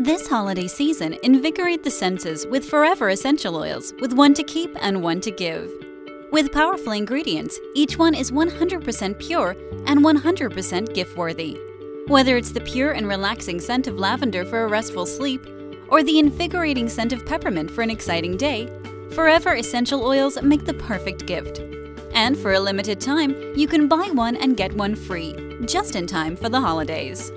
This holiday season, invigorate the senses with Forever Essential Oils, with one to keep and one to give. With powerful ingredients, each one is 100% pure and 100% gift worthy. Whether it's the pure and relaxing scent of lavender for a restful sleep, or the invigorating scent of peppermint for an exciting day, Forever Essential Oils make the perfect gift. And for a limited time, you can buy one and get one free, just in time for the holidays.